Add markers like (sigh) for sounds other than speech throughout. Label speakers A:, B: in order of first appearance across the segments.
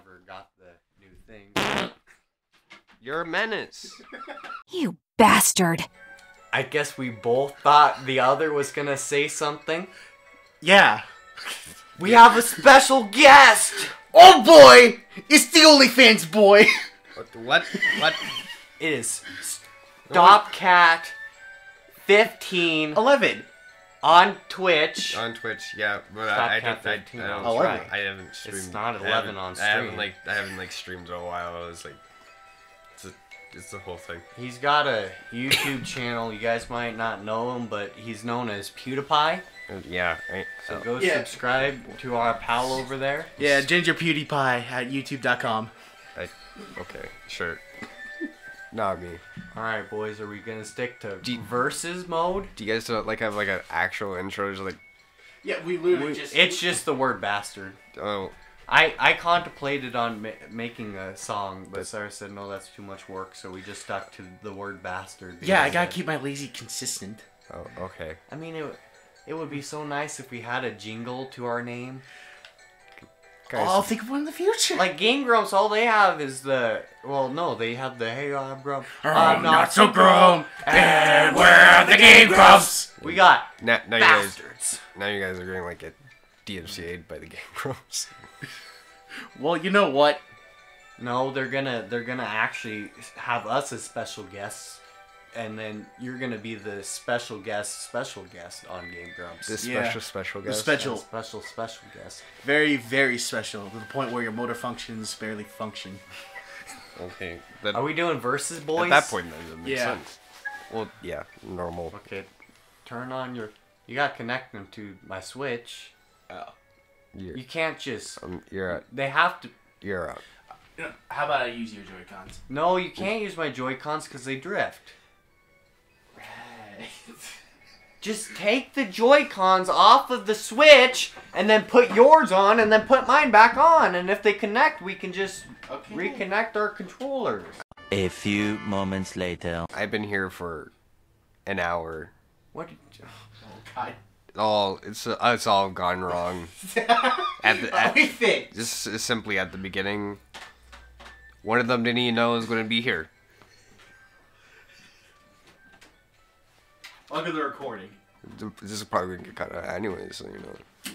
A: never got the new thing.
B: You're a menace. (laughs)
C: You bastard.
A: I guess we both thought the other was gonna say something.
D: Yeah.
A: We have a special guest.
D: Oh boy! It's the OnlyFans boy!
B: What? What? What?
A: It (laughs) is Stopcat fifteen
D: 11.
A: On Twitch.
B: On Twitch, yeah, but
A: Stop
B: I, I,
A: Cat
B: don't, I, I, don't,
D: on
B: I, I haven't streamed.
A: It's not
B: I
A: 11
B: haven't-
A: on
B: I haven't like I haven't like streamed in a while. I was like, it's a, it's the whole thing.
A: He's got a YouTube channel. You guys might not know him, but he's known as PewDiePie.
B: Yeah, right.
A: So
B: Oh.
A: go
D: Yeah.
A: subscribe to our pal over there.
D: Yeah, Ginger PewDiePie at youtube.com.
B: I, okay, sure. Not me.
A: All right, boys, are we gonna stick to
B: Do you-
A: versus mode?
B: Do you guys uh, like have like an actual intro? Just like,
D: Yeah, we literally
A: We- it's just the word bastard.
B: oh,
A: I, I contemplated on ma- making a song, but Sarah said no, that's too much work, so we just stuck to the word bastard.
D: Yeah, I gotta
A: that-
D: keep my lazy consistent.
B: oh, okay.
A: I mean, it, it would be so nice if we had a jingle to our name.
B: Guys,
D: Oh, I'll think of one in the future.
A: Like Game Grumps, all they have is the well, no, they have the Hey I'm Grump, oh,
D: I'm not so grown, and we're the Game Grumps.
A: We got
B: now, now you guys,
A: bastards.
B: now you guys are getting like a DMCA'd by the Game (laughs) Grumps.
D: Well, you know what?
A: No, they're gonna they're gonna actually have us as special guests, and then you're gonna be the special guest, special guest on Game Grumps.
B: This
D: Yeah.
B: special special
D: The
B: guest.
D: special,
A: special special guest.
D: very, very special to the point where your motor functions barely function. (laughs)
B: Okay. That,
A: Are we doing versus boys?
B: at that point, that doesn't
D: Yeah.
B: sense. Well, yeah, normal.
A: Okay, turn on your. You gotta connect them to my Switch.
D: Oh.
B: You're,
A: You can't just.
B: um, you're out.
A: They have to.
B: You're out.
D: How about I use your Joy Cons?
A: No, you can't use my Joy Cons because they drift. (laughs) Just take the Joy Cons off of the Switch and then put yours on and then put mine back on. And if they connect, we can just
D: Okay.
A: reconnect our controllers.
E: A few moments later.
B: I've been here for an hour.
A: What did you.
D: God.
B: All it's uh, it's all gone wrong. (laughs) At the, at,
D: we think.
B: just simply at the beginning, one of them didn't even know it was going to be here.
D: Look at the recording.
B: This is probably going to get cut out anyway, so you know.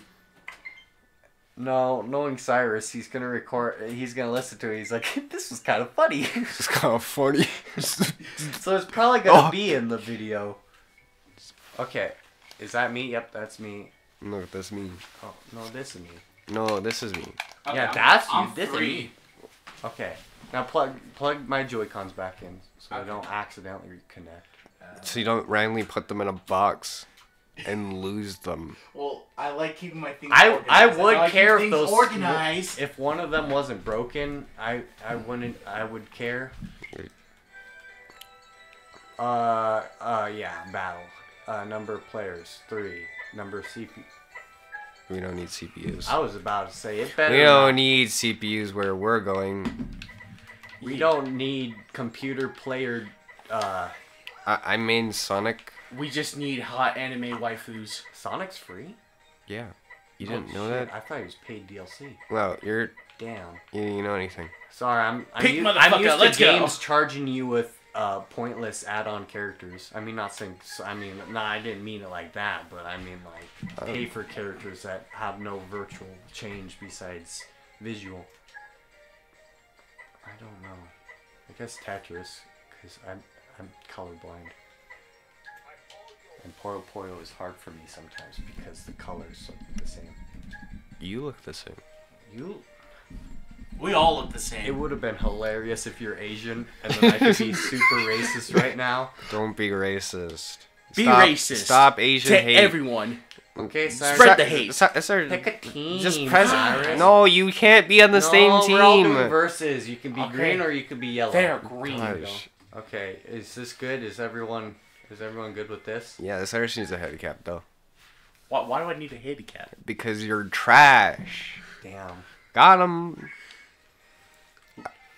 A: No, knowing Cyrus, he's gonna record. He's gonna listen to it. He's like, (laughs) "This was kind of funny."
B: It's kind of funny. (laughs)
A: so it's probably gonna
B: Oh.
A: be in the video. Okay, is that me? Yep, that's me.
B: No, that's me.
A: Oh no, this is me.
B: No, this is me.
A: Yeah, that's you. This is me. Okay, now plug plug my Joy Cons back in so I don't accidentally reconnect.
B: So you don't randomly put them in a box and lose them.
D: Well, I like keeping my things
A: I
D: organized.
A: I
D: That's
A: would
D: I
A: care if those
D: organized.
A: If one of them wasn't broken, I I wouldn't. I would care. Uh uh yeah, battle. Uh, number of players three. Number of CPU.
B: We don't need CPUs.
A: I was about to say it better.
B: We
A: not.
B: don't need CPUs where we're going.
A: We don't need computer player. Uh,
B: I, I mean Sonic.
D: We just need hot anime waifus.
A: Sonic's free.
B: Yeah. You
A: Oh,
B: didn't know
A: shit,
B: that?
A: I thought he was paid DLC.
B: Well, you're
A: Damn.
B: you didn't know anything.
A: Sorry, I'm I'm,
D: Pick
A: u-
D: motherfucker,
A: I'm used
D: let's
A: to
D: go.
A: games charging you with uh, pointless add-on characters. I mean, not saying. I mean, no, I didn't mean it like that, but I mean like
B: Oh.
A: pay for characters that have no virtual change besides visual. I don't know. I guess Tetris, because I'm I'm colorblind. And Puyo Puyo is hard for me sometimes because the colors look the same.
B: You look the same.
A: You
D: We all look the same.
A: It would have been hilarious if you're Asian and then I could be (laughs) super racist right now.
B: Don't be racist.
D: Be
B: Stop-
D: racist.
B: Stop Asian
D: to
B: hate.
D: everyone.
A: Okay, Cyrus.
D: Spread the hate.
B: Sa- Sa-
A: Pick a team.
B: Just press.
A: Cyrus.
B: No, you can't be on the
A: no,
B: same
A: We're all
B: team.
A: doing versus. You can be
D: Okay.
A: green or you can be yellow.
D: They're green.
B: Gosh.
A: Okay, is this good? Is everyone is everyone good with this?
B: Yeah, this Irish needs a handicap though,
D: Why, why do I need a handicap?
B: because you're trash.
A: Damn.
B: Got him.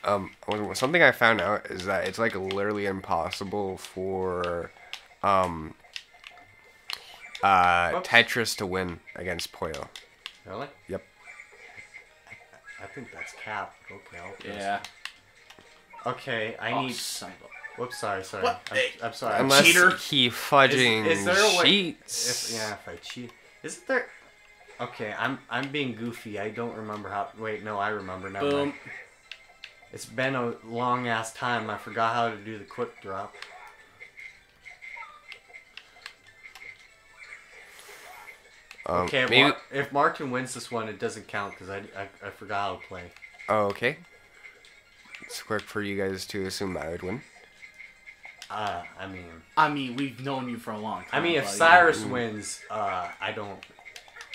B: Um, something I found out is that it's like literally impossible for, um, uh,
A: Oops.
B: Tetris to win against Poyo.
A: Really?
B: Yep.
A: I think that's Cap. Okay, I'll
D: Yeah.
A: Okay, I
D: Oh,
A: need.
D: son of
A: Whoops, sorry, sorry.
D: What?
A: I'm, I'm sorry.
B: Unless
D: cheater.
B: he fudging
A: is, is there a way?
B: sheets.
A: If, yeah, if I cheat, isn't there? Okay, I'm I'm being goofy. I don't remember how. Wait, no, I remember now.
D: Boom.
A: It's been a long ass time. I forgot how to do the quick drop.
B: Um,
A: Okay,
B: maybe.
A: Mar- if Martin wins this one, it doesn't count because I, I, I forgot how to play.
B: Oh, okay. It's quick for you guys to assume I would win.
A: Uh, I mean,
D: I mean, we've known you for a long time.
A: I mean, if
D: buddy.
A: Cyrus wins, uh, I don't,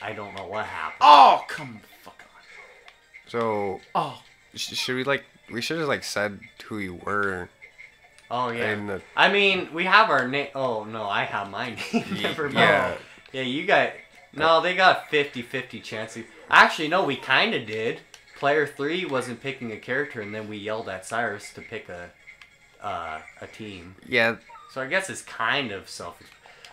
A: I don't know what happened.
D: Oh, come fuck on.
B: So
D: Oh,
B: sh- should we like? We should have like said who you were.
A: Oh yeah.
B: the-
A: I mean, we have our name. Oh no, I have my (laughs) name. Never mind.
B: yeah.
A: Yeah, you got. No, they got 50-50 chance. Actually, no, we kind of did. Player three wasn't picking a character, and then we yelled at Cyrus to pick a, uh, a team.
B: Yeah.
A: So I guess it's kind of self.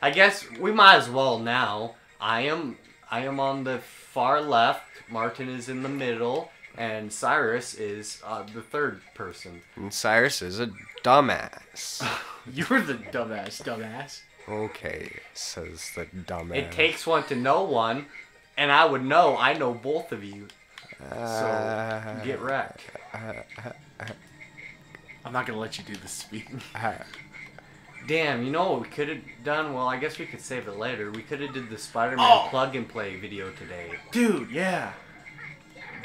A: I guess we might as well now. I am I am on the far left. Martin is in the middle, and Cyrus is uh, the third person.
B: And Cyrus is a dumbass. (laughs)
D: you're the dumbass, dumbass.
B: okay, says the dumbass.
A: It takes one to know one, and I would know. I know both of you. So
B: Uh,
A: get wrecked. (laughs)
D: I'm not gonna let you do the speed. (laughs)
A: Damn, you know what we could have done? Well, I guess we could save it later. We could have did the Spider-Man
D: Oh.
A: plug and play video today.
D: Dude, yeah.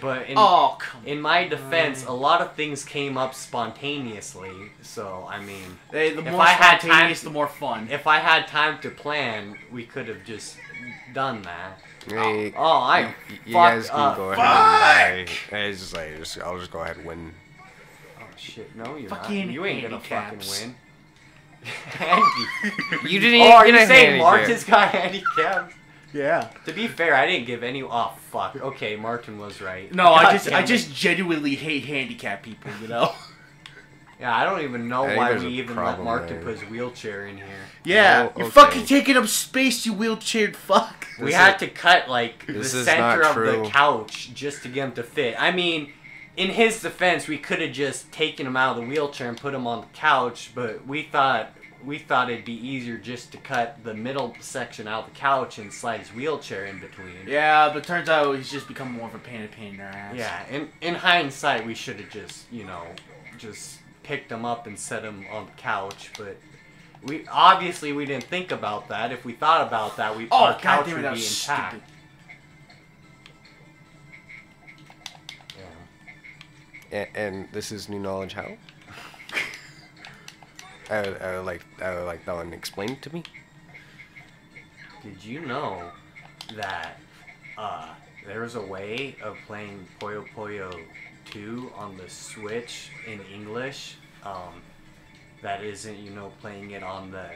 A: But in
D: Oh,
A: in my defense, a lot of things came up spontaneously. So I mean,
D: Hey, the
A: If
D: more
A: I had
D: spontaneous,
A: time-
D: the more fun.
A: if I had time to plan, we could have just done that.
B: Hey,
A: Oh, I
B: you
A: fucked
B: guys can
A: up.
B: go ahead. And, uh, it's just like, just, I'll just go ahead and win.
A: Oh shit! No, you're
D: Fucking
A: not. You ain't gonna
D: handicaps.
A: fucking win. (laughs) Handy. (laughs)
B: You didn't
A: oh,
B: even
A: are
B: get
A: you
B: a
A: saying
B: handicap.
A: Martin's got (laughs) handicapped?
D: yeah.
A: To be fair, I didn't give any. Oh fuck. Okay, Martin was right.
D: No, I just, I just genuinely hate handicapped people. You know.
A: Yeah, I don't even know why we
B: a
A: even let
B: problem
A: Martin
B: there.
A: put his wheelchair in here.
D: Yeah,
B: Oh,
D: you're fucking taking up space, you wheelchaired fuck.
A: We
B: This
A: had
B: is-
A: to cut like the center of
B: true.
A: the couch just to get him to fit. I mean, in his defense, we could have just taken him out of the wheelchair and put him on the couch, but we thought we thought it'd be easier just to cut the middle section out of the couch and slide his wheelchair in between.
D: Yeah, but turns out he's just become more of a pain in pain in their ass.
A: Yeah, in in hindsight, we should have just you know just picked him up and set him on the couch, but. We obviously we didn't think about that. If we thought about that, we
D: Oh,
A: our
D: god
A: couch
D: damn it,
A: would
D: that
A: be
D: was
A: intact.
D: stupid.
A: Yeah.
B: And, and this is new knowledge. How? (laughs) I would, I would like, I would like that one explained to me.
A: Did you know that uh, there's a way of playing Puyo Puyo 2 on the Switch in English um, that isn't, you know, playing it on the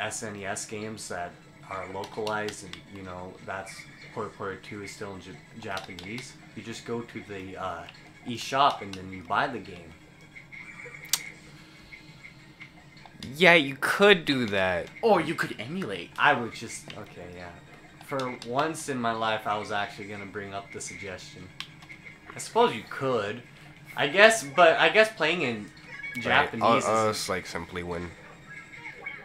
A: SNES games that are localized and, you know, that's Puyo Puyo 2 is still in J- Japanese? You just go to the uh, eShop and then you buy the game.
B: Yeah, you could do that.
D: Or you could emulate.
A: I would just okay, yeah. For once in my life, I was actually gonna bring up the suggestion. I suppose you could. I guess, but I guess playing in
B: Right,
A: Japanese
B: uh,
A: I'll,
B: I'll just like simply win.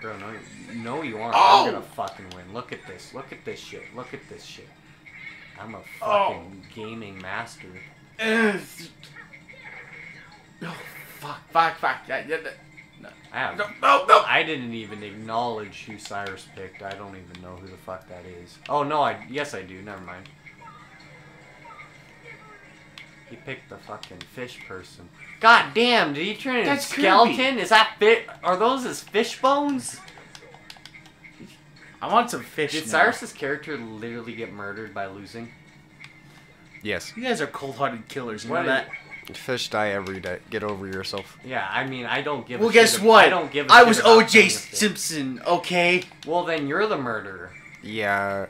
A: bro. No, no, you aren't.
D: Oh!
A: I'm gonna fucking win. Look at this. Look at this shit. Look at this shit. I'm a
D: Oh.
A: fucking gaming master.
D: Ugh. (clears throat) Oh, fuck, fuck, fuck. Yeah, yeah, that-
A: I have.
D: No, no, no.
A: I didn't even acknowledge who Cyrus picked. I don't even know who the fuck that is. Oh no, I yes I do. Never mind. He picked the fucking fish person. God damn! Did he turn into a
D: That's Kirby.
A: skeleton? Is that fit? Are those his fish bones?
D: I want some fish.
A: Did
D: now.
A: Cyrus's character literally get murdered by losing?
B: Yes.
D: You guys are cold-hearted killers. You
A: What
D: know
A: is-
D: that.
B: Fish die every day. Get over yourself.
A: Yeah, I mean I don't give.
D: Well,
A: a
D: guess
A: ab-
D: what?
A: I don't give. A
D: I
A: shit
D: was O.J.
A: playing a fish.
D: Simpson. Okay.
A: Well, then you're the murderer.
B: Yeah.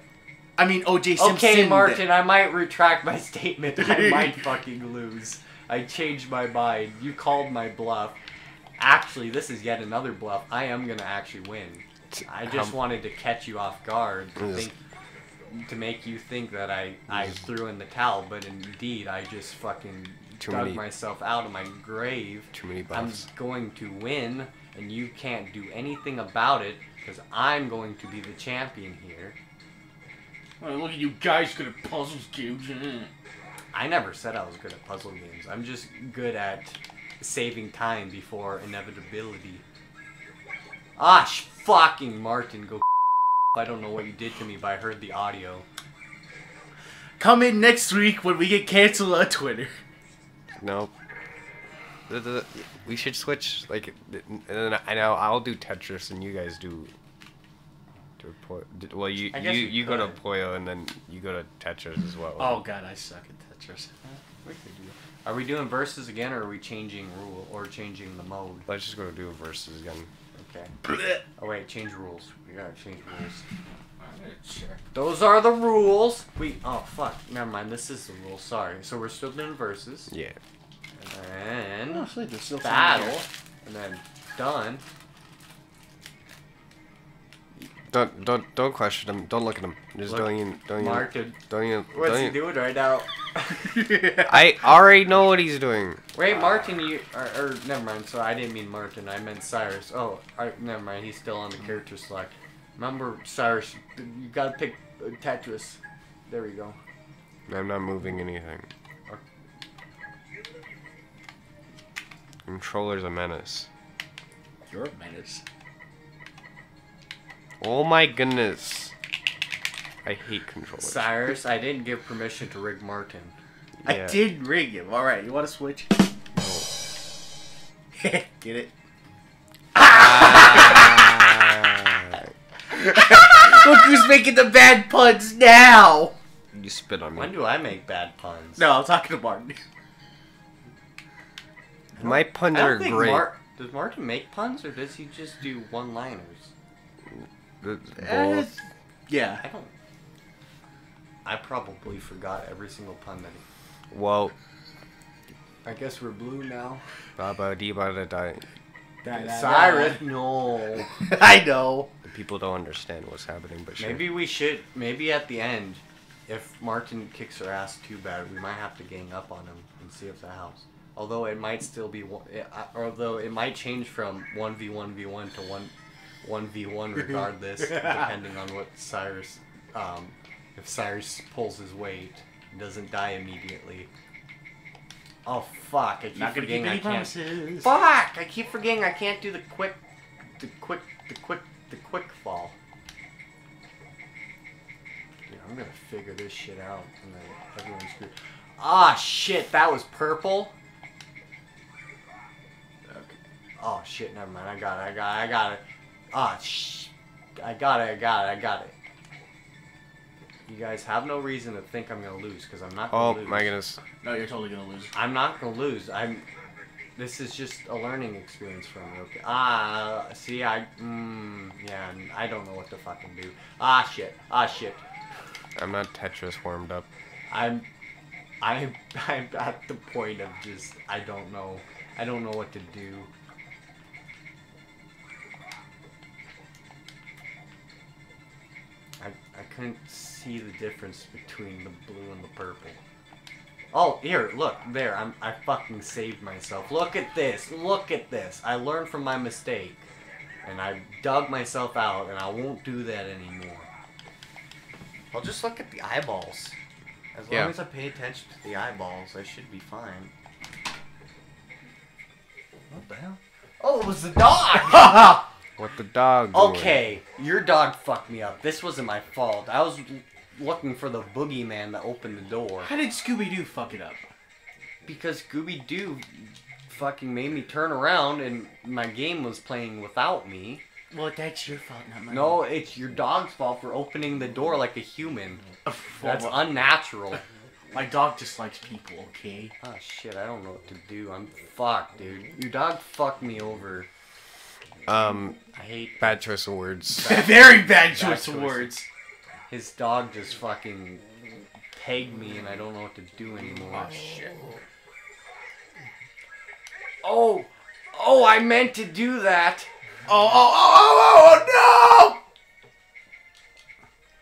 D: I mean O.J. Simpson.
A: Okay, Martin, I might retract my (laughs) statement. I might fucking lose. I changed my mind. You called my bluff. Actually, this is yet another bluff. I am gonna actually win. I just
B: How-
A: wanted to catch you off guard. I
B: Yes.
A: think to make you think that I I threw in the towel, but indeed I just fucking
B: Too
A: dug
B: many-
A: myself out of my grave.
B: Too many
A: I'm going to win, and you can't do anything about it because I'm going to be the champion here.
D: Look at you guys good at puzzles games.
A: I never said I was good at puzzle games. I'm just good at saving time before inevitability. Ah, sh- fucking Martin, go. (laughs) I don't know what you did to me, but I heard the audio.
D: Come in next week when we get canceled on Twitter.
B: Nope. The- the- We should switch. Like, I know I'll do Tetris and you guys do. Do Po- d- well, you
A: I
B: you
A: guess we
B: you go to
A: could.
B: Poyo and then you go to Tetris as well.
D: Oh god, I suck at Tetris. (laughs)
A: We could do Are we doing verses again, or are we changing rule or changing the mode?
B: Let's just go do versus again.
A: Okay. Oh wait, change rules. We gotta change rules.
D: Sure.
A: Those are the rules. We. Oh fuck. Never mind. This is the rule. Sorry. So we're still doing verses,
B: Yeah.
A: and
D: Oh, sweet, there's still
A: battle, and then done.
B: Don't don't don't question him. Don't look at him. Just
A: Look,
B: don't even don't even
A: Martin.
B: don't even.
A: What's
B: don't
A: he
B: even-
A: doing right now? (laughs)
B: I already know what he's doing.
A: Wait, Martin, you or, or never mind. So I didn't mean Martin. I meant Cyrus. Oh, I, never mind. He's still on the character select. Remember, Cyrus, you gotta pick uh, Tetris. There we go.
B: I'm not moving anything.
A: Okay.
B: Controller's a menace.
D: You're a menace.
B: Oh my goodness. I hate controllers.
A: Cyrus, I didn't give permission to rig Martin.
B: Yeah.
D: I did rig him. All right, you want to switch? (laughs) Get it?
B: Ah. (laughs)
D: Look who's making the bad puns now.
B: you spit on me.
A: When do I make bad puns?
D: No, I'm talking to Martin.
B: My puns are great.
A: Mar- does Martin make puns or does he just do one-liners?
B: The-
D: Eh,
B: both.
D: Yeah.
A: I don't. I probably forgot every single pun that he.
B: Well,
A: I guess we're blue now.
B: Baba Dee Bada Die.
A: Cyrus, no. (laughs)
D: I know.
B: The people don't understand what's happening, but sure.
A: Maybe we should. Maybe at the end, if Martin kicks our ass too bad, we might have to gang up on him and see if that helps. Although it might still be, one- it- uh, although it might change from one v one v one to one one v one (laughs) regardless, (laughs) depending on what Cyrus, um, if Cyrus pulls his weight, doesn't die immediately. Oh fuck! I keep
D: Not gonna
A: forgetting I can't.
D: promises.
A: Fuck! I keep forgetting I can't do the quick, the quick, the quick, the quick fall. Dude, I'm gonna figure this shit out, and then everyone's screwed. Ah, shit! That was purple. Okay. Oh shit! Never mind. I got it. I got it. I got it. Ah, sh. I got it. I got it. I got it. You guys have no reason to think I'm gonna lose, because I'm not
B: Oh
A: gonna lose.
B: my goodness.
D: No, you're totally gonna lose.
A: I'm not gonna lose. I'm. This is just a learning experience for me. Okay. Ah, see, I. Mm, yeah, I don't know what to fucking do. Ah, shit. Ah, shit.
B: I'm not Tetris warmed up.
A: I'm. I'm. I'm (laughs) at the point of just. I don't know. I don't know what to do. Couldn't see the difference between the blue and the purple. Oh, here, look, there, I'm, I fucking saved myself. Look at this, look at this. I learned from my mistake. And I dug myself out, and I won't do that anymore. I'll just look at the eyeballs. As long
B: Yeah.
A: as I pay attention to the eyeballs, I should be fine. What the hell? Oh, it was the dog! (laughs) (laughs)
B: What the dog doing?
A: Okay, your dog fucked me up. This wasn't my fault. I was looking for the boogeyman that opened the door.
D: How did Scooby Doo fuck it up?
A: Because Scooby Doo fucking made me turn around and my game was playing without me.
D: Well, that's your fault, not mine.
A: No, it's your dog's fault for opening the door like a human. That's unnatural. (laughs)
D: my dog just likes people, okay?
A: Oh shit, I don't know what to do. I'm fucked, dude. Your dog fucked me over.
B: Um,
A: I hate
B: bad choice of words. (laughs)
D: Very bad choice
A: choice.
D: of words.
A: his dog just fucking pegged me and I don't know what to do anymore.
D: Oh shit.
A: Oh, oh, I meant to do that.
D: Oh, oh, oh, oh, oh, no!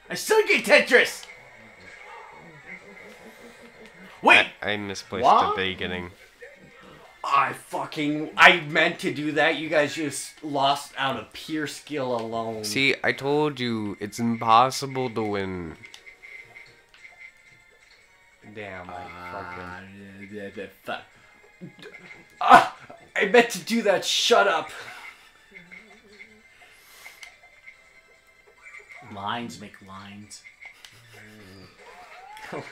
F: I suck at Tetris. Wait,
B: I, I misplaced
F: What?
B: the beginning.
A: I fucking I meant to do that. You guys just lost out of pure skill alone.
B: See, I told you it's impossible to win.
A: damn, I fucking.
F: uh, fuck.
A: Ah, I meant to do that. Shut up.
F: Lines make lines. (laughs)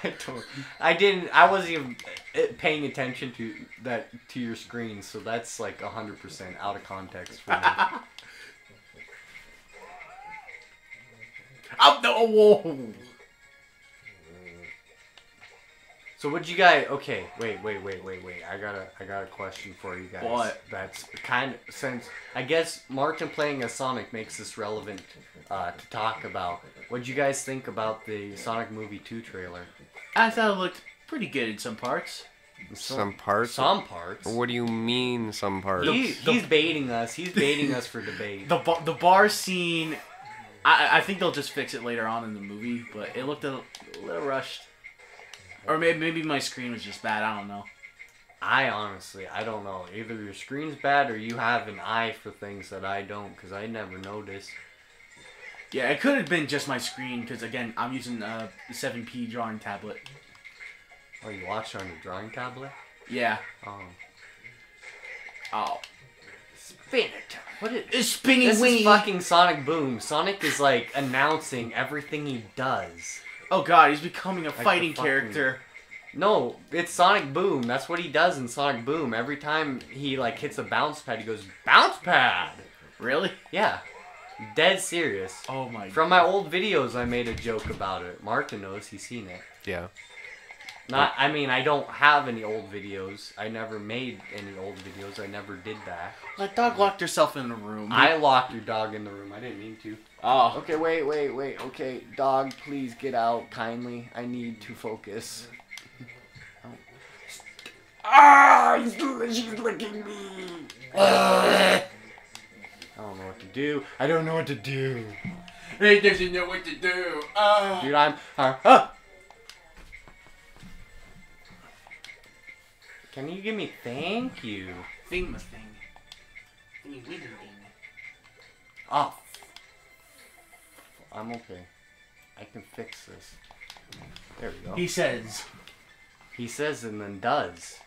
F: (laughs)
A: I don't. I didn't. I wasn't even uh, paying attention to that to your screen, so that's like hundred percent out of context for me.
F: Oh no! Whoa.
A: So what'd you guys? Okay, wait, wait, wait, wait, wait. I got a, I got a question for you guys.
F: What?
A: That's kind of since I guess Martin playing as Sonic makes this relevant uh, to talk about. What'd you guys think about the Sonic Movie Two trailer?
F: I thought it looked pretty good in some parts.
B: Some parts.
A: Some parts.
B: What do you mean, some parts?
A: He, he's baiting us. He's (laughs) baiting us for debate.
F: The bar, the bar scene. I, I think they'll just fix it later on in the movie, but it looked a little rushed. Or maybe maybe my screen was just bad. I don't know.
A: I honestly, I don't know. Either your screen's bad or you have an eye for things that I don't, because I never noticed.
F: Yeah, it could have been just my screen because again, I'm using uh, a 7P drawing tablet.
A: Oh, you watch on your drawing tablet?
F: Yeah.
A: Oh.
F: Oh.
A: Spin it. What is
F: It's spinning
A: This
F: wingy.
A: is fucking Sonic Boom. Sonic is like announcing everything he does.
F: Oh god, he's becoming a
A: the
F: fighting
A: fucking-
F: character.
A: No, it's Sonic Boom. That's what he does in Sonic Boom. Every time he like hits a bounce pad, he goes bounce pad.
F: Really?
A: Yeah, dead serious.
F: Oh my.
A: From my old videos, I made a joke about it. Martin knows he's seen it.
B: yeah.
A: Not, I mean, I don't have any old videos. I never made any old videos. I never did that.
F: That dog locked herself in a room.
A: I locked your dog in the room. I didn't mean to.
F: Oh.
A: Okay, wait, wait, wait. Okay, dog, please get out kindly. I need to focus. Ah, he's, she's licking me. I don't know what to do. I don't know what to do.
F: He doesn't know what to do. Oh.
A: Dude, I'm. Uh, ah! Can you give me thank you?
F: Thing thing. Thingy wingy thing.
A: Oh. I'm okay. I can fix this. There we go.
F: He says.
A: He says and then does.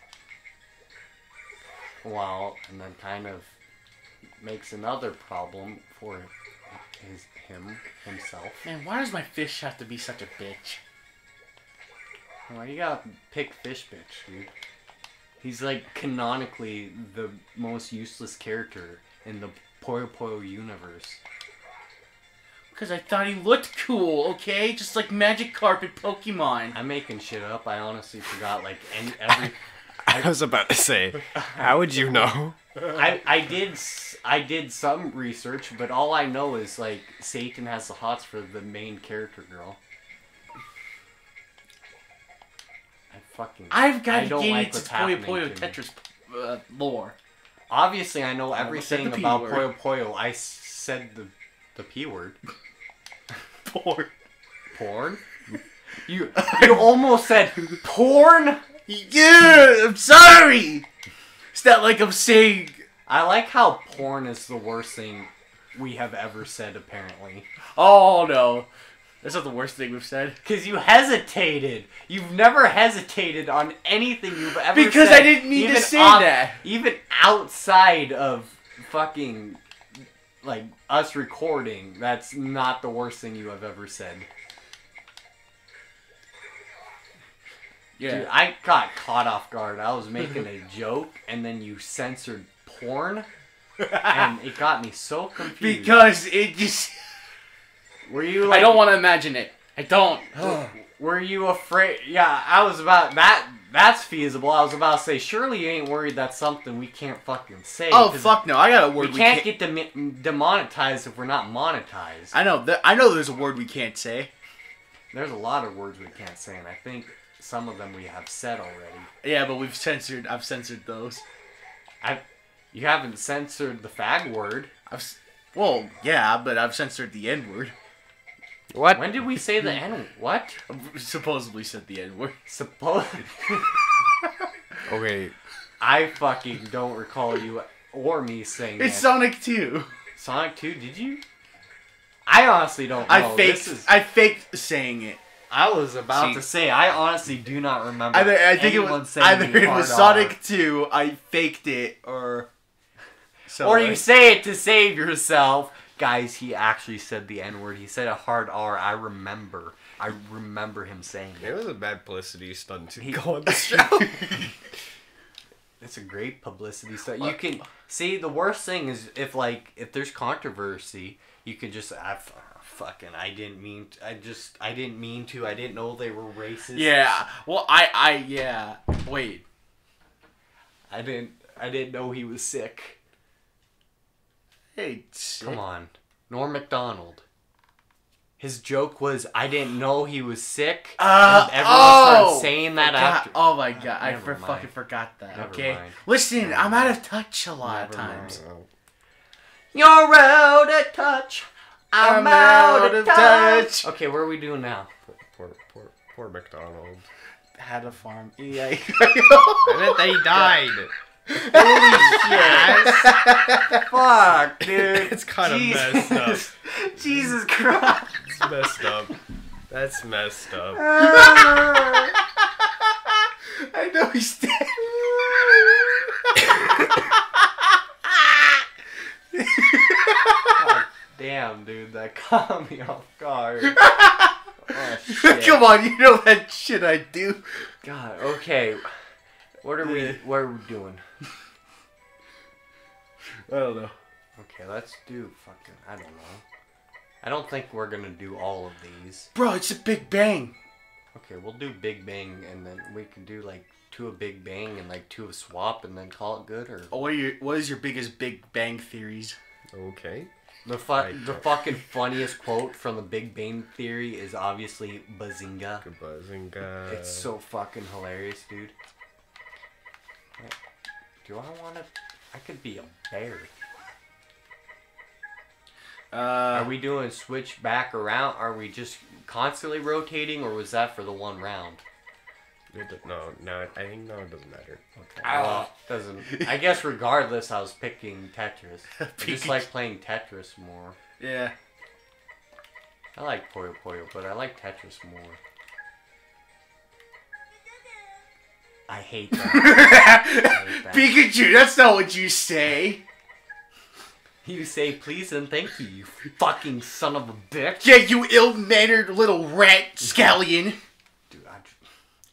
A: Well, and then kind of makes another problem for his him himself.
F: Man, why does my fish have to be such a bitch?
A: Why you gotta pick fish bitch, dude? He's like canonically the most useless character in the Puyo Puyo universe.
F: Because I thought he looked cool, okay? Just like Magic Carpet Pokemon.
A: I'm making shit up. I honestly forgot like any, every. (laughs)
B: I was about to say, how would you know?
A: I, I did s- I did some research, but all I know is like Satan has the hots for the main character girl. I fucking
F: I've got
A: I don't
F: get
A: like
F: into
A: what's
F: Puyo
A: happening
F: Puyo
A: to me.
F: Tetris uh, lore.
A: obviously I know everything
F: the P
A: about
F: word.
A: Puyo Puyo. I s- said the the p word. (laughs)
F: Porn.
A: Porn. (laughs) You you almost said porn.
F: Yeah, I'm sorry. It's not like I'm saying.
A: I like how porn is the worst thing we have ever said. Apparently.
F: Oh no, that's not the worst thing we've said.
A: Because you hesitated. You've never hesitated on anything you've ever
F: Because
A: said,
F: I didn't mean to say
A: off-
F: that.
A: Even outside of fucking, like, us recording, that's not the worst thing you have ever said.
F: Yeah.
A: Dude, I got caught off guard. I was making a (laughs) joke, and then you censored porn, and it got me so confused.
F: because it just. (laughs)
A: Were you like...
F: I don't want to imagine it. I don't. (gasps)
A: Were you afraid? Yeah, I was about that. That's feasible. I was about to say, surely you ain't worried that's something we can't fucking say.
F: Oh fuck no! I got a word.
A: We
F: word
A: can't, get dem- demonetized if we're not monetized.
F: I know. Th- I know. There's a word we can't say.
A: There's a lot of words we can't say, and I think some of them we have said already.
F: Yeah, but we've censored. I've censored those.
A: I, you haven't censored the fag word.
F: I've. Well, yeah, but I've censored the N word.
B: What?
A: When did we say the N? What?
F: Um, supposedly said the N word.
A: Suppose. (laughs)
B: Okay.
A: I fucking don't recall you or me saying
F: It's
A: that.
F: Sonic 2.
A: Sonic 2, did you? I honestly don't know.
F: I faked.
A: Is,
F: I faked saying it.
A: I was about
B: See-
A: to say, I honestly do not remember.
F: Either I think it was either it was. Sonic 2. I faked it, or so
A: Or you say it to save yourself. Guys, he actually said the N word. He said a hard R. I remember. I remember him saying
B: It
A: it.
B: was a bad publicity stunt to
A: He-
B: go on the (laughs) show.
A: It's a great publicity stunt. You can see the worst thing is if like if there's controversy, you can just I f- fucking I didn't mean I just I didn't mean to. I didn't know they were racist.
F: Yeah. Well, I. I. Yeah. Wait.
A: I didn't I didn't know he was sick.
F: Hey.
A: Come on. Norm Macdonald. His joke was I didn't know he was sick.
F: Uh,
A: and everyone
F: oh,
A: started saying that
F: God,
A: after.
F: Oh my god, I
A: Never
F: for fucking forgot that.
A: Never
F: okay,
A: mind.
F: listen, I'm out of touch a lot of
A: Never mind.
F: times.
A: You're out of touch. I'm,
F: I'm
A: out,
F: out
A: of
F: of
A: touch.
F: touch.
A: Okay, where are we doing now?
B: poor, poor, poor McDonald.
F: Had a farm. Yeah. (laughs)
B: I meant that he died. (laughs)
A: Fuck, dude.
B: It's kinda
A: Jesus.
B: messed up. (laughs)
A: Jesus Christ.
B: It's messed up. That's messed up.
F: I know he's dead.
A: Damn, dude, that (laughs) caught me off guard. (laughs) Oh, shit.
F: Come on, you know that shit I do.
A: God, okay. What are we what are we doing?
F: I don't know.
A: Okay, let's do fucking I don't know. I don't think we're gonna do all of these.
F: Bro, it's a Big Bang.
A: Okay, we'll do Big Bang and then we can do like two of Big Bang and like two of Swap and then call it good or
F: Oh, what, are your, what is your biggest Big Bang theories?
B: Okay.
A: The fu-
B: Like-
A: the fucking funniest quote from the Big Bang Theory is obviously Bazinga.
B: Good buzzing. Uh,
A: It's so fucking hilarious, dude. Do I want to? I could be a bear.
F: Uh,
A: Are we doing switch back around? Are we just constantly rotating, or was that for the one round?
B: It no, no, I think no, it doesn't matter.
A: Okay. Well, doesn't. (laughs) I guess regardless, I was picking Tetris. (laughs) I just like playing Tetris more.
F: Yeah.
A: I like Puyo Puyo, but I like Tetris more. I hate that. (laughs) I hate that.
F: Pikachu, that's not what you say.
A: You say please and thank you, you fucking son of a bitch.
F: Yeah, you ill-mannered little rat scallion.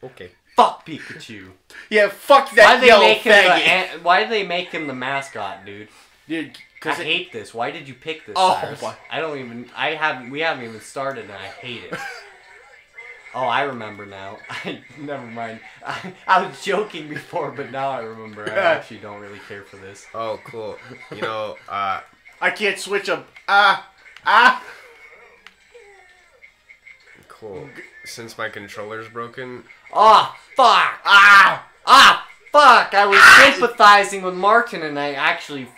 A: Dude, I,
B: Okay.
A: fuck Pikachu.
F: Yeah, fuck
A: Why
F: that
A: they
F: yellow
A: make him the
F: faggot.
A: an- Why they make him the mascot, dude?
F: Dude,
A: I
F: it-
A: hate this. Why did you pick this?
F: Oh,
A: Cyrus?
F: why-
A: I don't even. I haven't. We haven't even started, and I hate it. (laughs) oh, I remember now. (laughs) I never mind. I, I was joking before, but now I remember. I (laughs) actually don't really care for this.
B: Oh, cool. You know, uh,
F: I can't switch them. Ah, ah.
B: cool. Since my controller's broken,
A: Oh fuck! Ah! Ah! Fuck! I was sympathizing with Martin, and I actually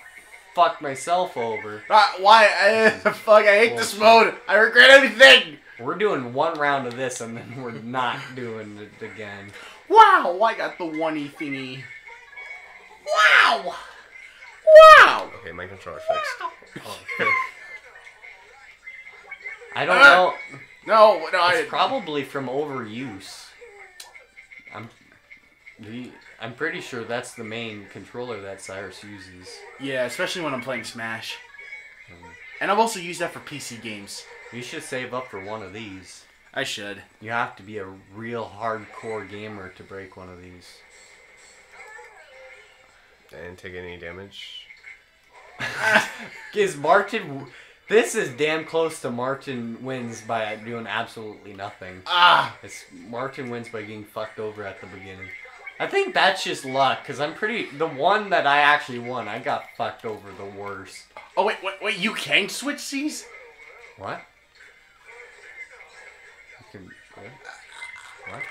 A: fucked myself over.
F: Ah, why? Uh, (laughs) fuck, I hate this mode. I regret everything.
A: We're doing one round of this, and then we're not doing it again.
F: Wow, I got the one-y thingy. Wow. Wow.
B: okay, my controller fixed.
A: I don't know.
F: No, no, I
A: It's probably from overuse. I'm. The, I'm pretty sure that's the main controller that Cyrus uses.
F: Yeah, especially when I'm playing Smash. And I've also used that for PC games.
A: You should save up for one of these.
F: I should.
A: You have to be a real hardcore gamer to break one of these.
B: I didn't take any damage. (laughs)
A: Is Martin? This is damn close to Martin wins by doing absolutely nothing.
F: Ah.
A: It's Martin wins by getting fucked over at the beginning. I think that's just luck, cause I'm pretty. The one that I actually won, I got fucked over the worst.
F: Oh wait, wait, wait! You can switch these?
A: What? You can. What?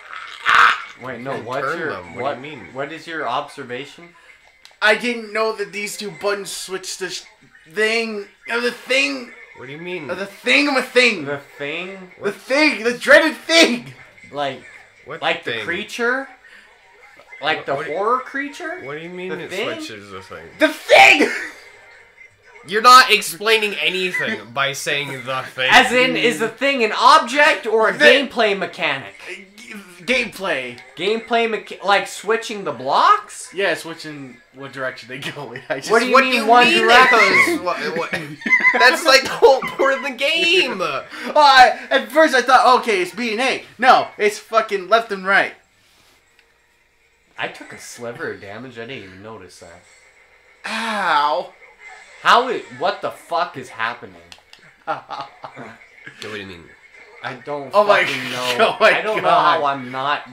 A: Wait, no. What's your
B: them. What do you mean?
A: What is your observation?
F: I didn't know that these two buttons switched the thing. uh, The thing.
B: What do you mean?
F: The thing of a thing.
A: The thing,
F: The thing. The dreaded thing.
A: like
B: What
A: like the creature, like the
B: What do you-
A: horror creature.
B: What do you mean
A: The
B: it
A: thing?
B: switches the thing?
F: The thing. (laughs)
B: You're not explaining anything by saying the thing.
A: As in, is the thing an object or a
F: The-
A: gameplay mechanic?
F: Gameplay.
A: Gameplay mecha- like switching the blocks?
F: Yeah, switching what direction they go. I just,
A: What do you
B: what
A: mean
B: do you
A: one
B: mean
A: direction?
B: what- what- That's like the whole point of the game. (laughs)
F: Oh, I, at first I thought, okay, it's B and A. No, it's fucking left and right.
A: I took a sliver of damage. I didn't even notice that.
F: Ow.
A: How it? What the fuck is happening?
B: what do you mean?
A: I don't
F: Oh my
A: fucking
F: g- (laughs)
A: know.
F: oh my
A: I don't know how I'm not.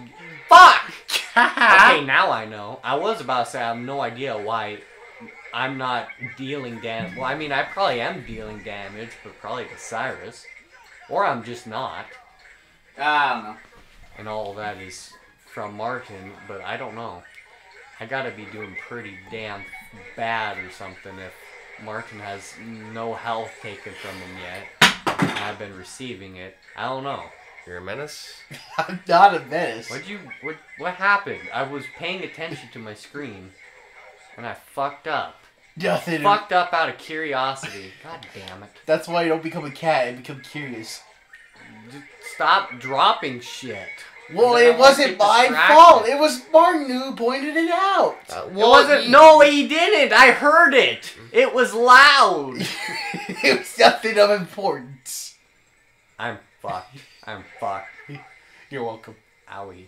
A: Fuck. okay, now I know. I was about to say I have no idea why I'm not dealing damage. Well, I mean, I probably am dealing damage, but probably to Cyrus, or I'm just not.
F: I don't know.
A: and all that is from Martin, but I don't know. I gotta be doing pretty damn bad or something if Martin has no health taken from him yet, and I've been receiving it. I don't know.
B: You're a menace. (laughs)
F: I'm not a menace.
A: What you what what happened? I was paying attention to my screen, and I fucked up.
F: Nothing.
A: Fucked up out of curiosity. God damn it!
F: That's why you don't become a cat and become curious.
A: Just stop dropping shit.
F: Well, it wasn't my
A: distracted.
F: fault. It was Martin who pointed it out.
B: Uh,
A: It wasn't. No, he didn't. I heard it. It was loud. (laughs)
F: it was nothing of importance.
A: I'm fucked. I'm fucked.
F: You're welcome.
A: Owie.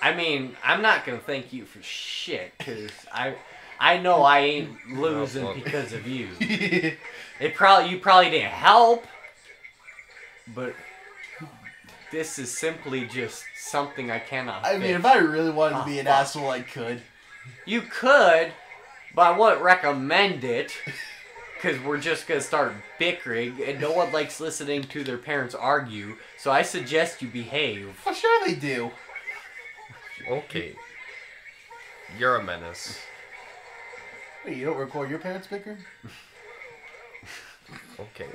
A: I mean, I'm not gonna thank you for shit, cause I, I know I ain't (laughs) losing
B: fuck.
A: because of you. (laughs) It probably you probably didn't help, but this is simply just something I cannot.
F: I mean, if I really wanted to
A: Oh,
F: be an ah,
A: fuck.
F: asshole, I could.
A: You could, but I wouldn't recommend it. Because we're just going to start bickering, and no one likes listening to their parents argue, so I suggest you behave.
F: Well, sure they do.
B: Okay. You're a menace.
F: Wait, you don't record your parents bickering?
B: Okay.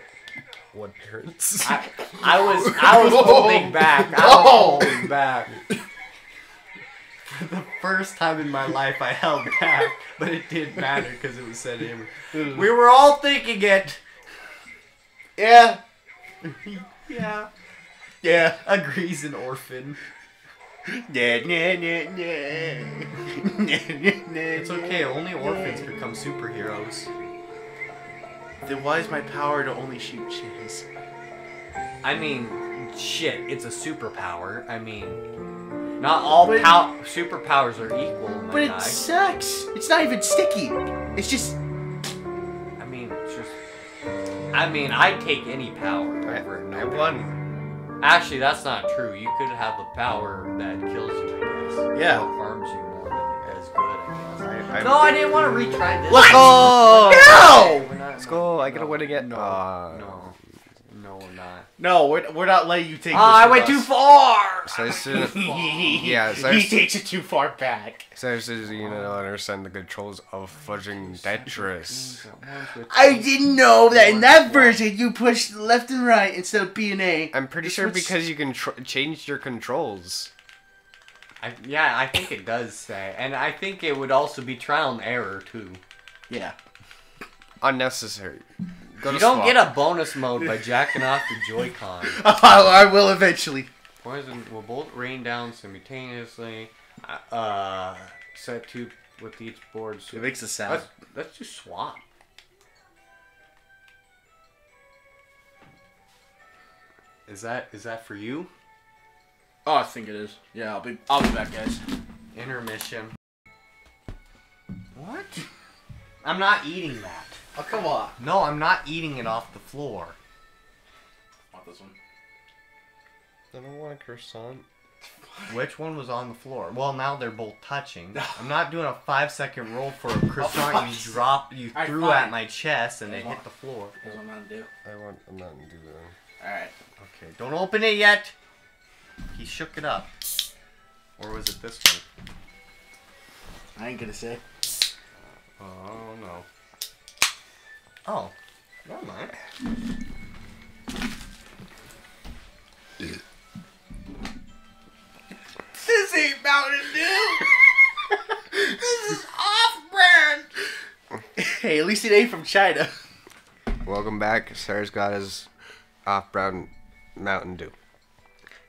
B: What parents?
A: I, (laughs) I was I was holding back. I was holding back. For the first time in my life, I held back, but it didn't matter because it was said him. We were all thinking it.
F: Yeah. (laughs)
A: Yeah,
F: Yeah.
A: agrees an orphan.
F: Yeah, yeah, yeah, yeah.
A: It's okay. Only orphans become superheroes.
F: Then why is my power to only shoot shins?
A: I mean, shit, it's a superpower. I mean, not all
F: But-
A: pow- superpowers are equal, my
F: But
A: guy.
F: it sucks. It's not even sticky. It's just.
A: I mean, it's just. I mean, I'd take any power
B: I,
A: over no
B: I won.
A: Actually, that's not true. You could have the power that kills you, I guess.
F: Yeah.
A: Or harms you more than as good, I guess.
B: I, I,
A: No, I didn't want to retry this.
F: Let's
B: go!
F: No!
A: We're not,
B: Let's go, I gotta
A: no,
B: win again.
A: No,
B: Ah.
A: no, no, we're not.
F: No, we're, we're not letting you take.
A: Oh,
F: this
A: I went
F: us.
A: too far.
B: So I said, (laughs) yeah, so I
F: he takes it too far back.
B: so I said, you know, understand the controls of fudging Tetris.
F: I didn't know that in that version you push left and right instead of B and A.
B: I'm pretty
F: This
B: sure
F: was-
B: because you can tr- change your controls.
A: I, yeah, I think it does say, and I think it would also be trial and error too.
F: Yeah.
B: Unnecessary. Go
A: You
B: to
A: don't
B: swap.
A: get a bonus mode by jacking off the Joy-Con. (laughs)
F: I will eventually.
A: Poison will both rain down simultaneously. Uh, set two with each board. So
F: It makes a sound.
A: let's, let's just swap. Is that is that for you?
F: Oh, I think it is. Yeah, I'll be. I'll be back, guys.
A: Intermission. What? I'm not eating that.
F: Oh, come on.
A: No, I'm not eating it off the floor.
F: Want this one?
B: I don't want a croissant.
A: Which one was on the floor? Well, now they're both touching. (laughs) I'm not doing a five second roll for a (laughs) oh, croissant you drop, you
F: Alright,
A: threw
F: fine.
A: at my chest and it
F: Come on.
A: hit the floor.
F: That's what I'm gonna do.
B: I want. I'm not gonna do that.
F: All right.
A: Okay, don't open it yet. He shook it up. Or was it this one?
F: I ain't gonna say.
A: Uh, oh no. Oh. Never mind.
F: This ain't Mountain Dew. this is off-brand. hey, at least it ain't from China.
B: Welcome back. Sarah's got his off-brown Mountain Dew.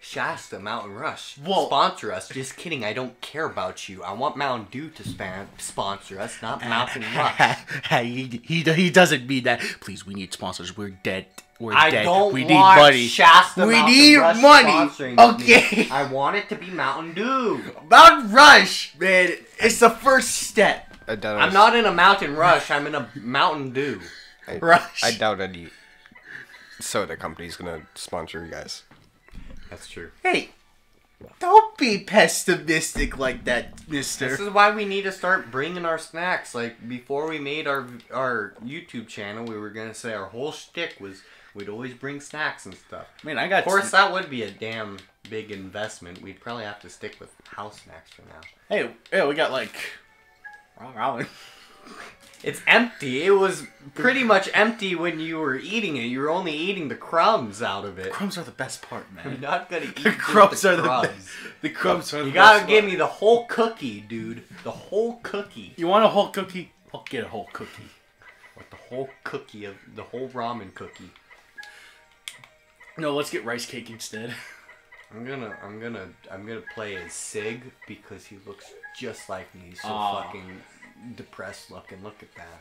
A: Shasta Mountain Rush.
F: Whoa.
A: Sponsor us. Just kidding. I don't care about you. I want Mountain Dew to span- sponsor us, not Mountain (laughs) Rush.
F: he, he, he doesn't mean that. Please, we need sponsors. We're dead. We're
A: I
F: dead.
A: don't
F: we
A: want
F: need money.
A: Shasta
F: we
A: Mountain
F: need
A: Rush
F: money. Okay.
A: me. I want it to be Mountain Dew.
F: Mountain Rush, man. It's the first step.
B: I doubt
A: I'm not in a Mountain Rush. I'm in a Mountain Dew.
B: I,
F: Rush.
B: I doubt any soda company's gonna sponsor you guys.
A: That's true.
F: Hey, don't be pessimistic like that, Mister.
A: This is why we need to start bringing our snacks. Like before we made our our YouTube channel, we were gonna say our whole shtick was we'd always bring snacks and stuff.
F: Man, I got.
A: Of course, that would be a damn big investment. We'd probably have to stick with house snacks for now.
F: Hey, hey, we got like. Raw ramen.
A: It's empty. It was pretty much empty when you were eating it. You were only eating the crumbs out of it.
F: Crumbs are the best part, man.
A: You're not gonna (laughs) eat
F: The crumbs
A: the
F: are the
A: crumbs.
F: best. The crumbs are the
A: You gotta
F: best
A: give
F: part.
A: me the whole cookie, dude. The whole cookie.
F: You want a whole cookie? I'll get a whole cookie.
A: With the whole cookie of the whole ramen cookie.
F: No, let's get rice cake instead.
A: I'm gonna, I'm gonna, I'm gonna play as Sig because he looks just like me. He's so
F: Aw.
A: fucking depressed looking. Look at that.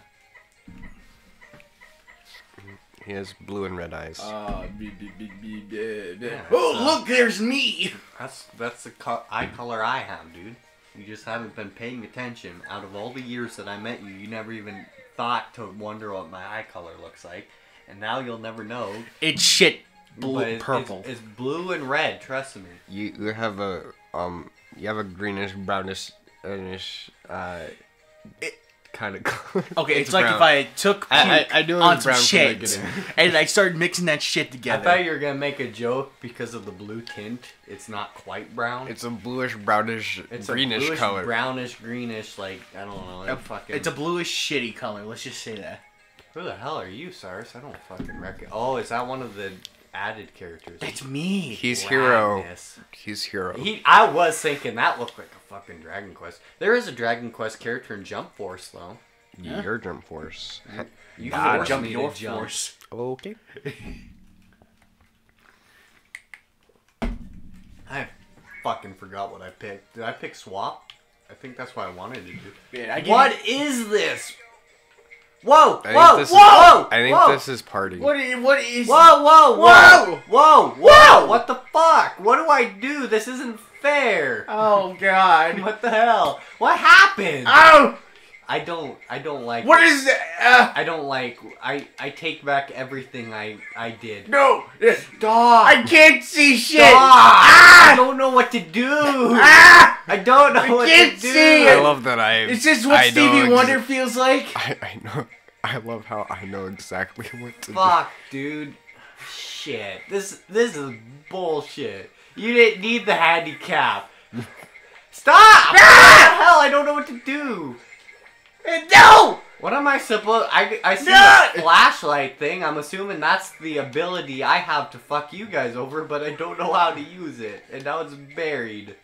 B: He has blue and red eyes.
F: Uh,
A: Yeah,
F: oh,
A: so-
F: look, there's me.
A: That's that's the co- eye color I have, dude. You just haven't been paying attention. Out of all the years that I met you, you never even thought to wonder what my eye color looks like, and now you'll never know.
F: It's shit. Blue,
A: but it's,
F: purple.
A: It's, it's blue and red. Trust me.
B: You you have a um you have a greenish brownish brownish uh kind of color.
F: okay, it's, like if I took
B: I-
F: puke
B: I- I knew
F: on
B: was
F: some
B: brown from the
F: shit (laughs) and I started mixing that shit together.
A: I thought you were gonna make a joke because of the blue tint. It's not quite brown.
B: It's a bluish brownish
A: It's
B: greenish
A: a bluish,
B: color.
A: brownish, greenish. Like I don't know.
F: A-
A: fucking.
F: It's a bluish shitty color. Let's just say that.
A: Who the hell are you, Cyrus? I don't fucking reckon. Oh, is that one of the added characters?
F: That's me.
B: He's hero.
A: Radness.
B: He's hero.
A: He, I was thinking that looked like a fucking Dragon Quest. There is a Dragon Quest character in Jump Force though.
B: Your jump force.
A: You
B: Got
A: forced.
F: Jump
A: me to
F: your
A: jump.
F: force.
B: Okay. (laughs)
A: I fucking forgot what I picked. Did I pick swap? I think that's what I wanted to do.
F: Man, I give
A: What
F: you-
A: is this? Whoa!
B: I
A: whoa!
B: think this
A: whoa!
B: I think
A: whoa!
B: this is party.
F: What is? What is?
A: Whoa! Whoa!
F: Whoa!
A: Whoa! Whoa! Whoa!
F: Whoa!
A: What the fuck? What do I do? This isn't fair.
F: Oh God! (laughs)
A: What the hell? What happened?
F: Oh!
A: I don't. I don't like.
F: What
A: it.
F: is that? Uh,
A: I don't like. I I take back everything I I did.
F: no!
A: Stop.
F: I can't see shit.
A: Stop.
F: Ah!
A: I don't know what to do.
F: Ah!
A: I don't know
F: I
A: what
F: can't
A: to do.
F: see
B: I love that I.
F: Is this what
B: I
F: Stevie
B: ex-
F: Wonder feels like?
B: I, I know. I love how I know exactly what to
A: Fuck, dude. Shit. This this is bullshit. You didn't need the handicap. (laughs) Stop! Ah! what the hell? I don't know what to do.
F: Uh, no!
A: What am I supposed? I I see
F: No!
A: the flashlight thing. I'm assuming that's the ability I have to fuck you guys over, but I don't know how to use it, and now it's buried.